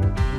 Bye.